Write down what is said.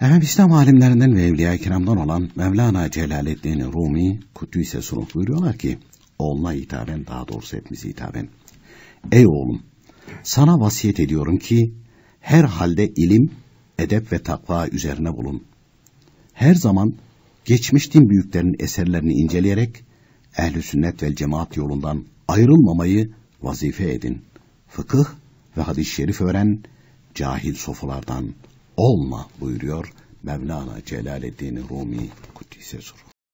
Efendim İslam alimlerinden ve Evliya-i Kiram'dan olan Mevlana Celaleddin Rumi Kuddüs'e sunup buyuruyorlar ki oğluna hitaben daha doğrusu hepimize hitaben. Ey oğlum sana vasiyet ediyorum ki her halde ilim, edep ve takva üzerine bulun. Her zaman geçmiş din büyüklerinin eserlerini inceleyerek ehl sünnet ve cemaat yolundan ayrılmamayı vazife edin. Fıkıh ve hadis-i şerif öğren, cahil sofulardan olma buyuruyor Mevlana Celaleddin Rumi Kuddise Suru.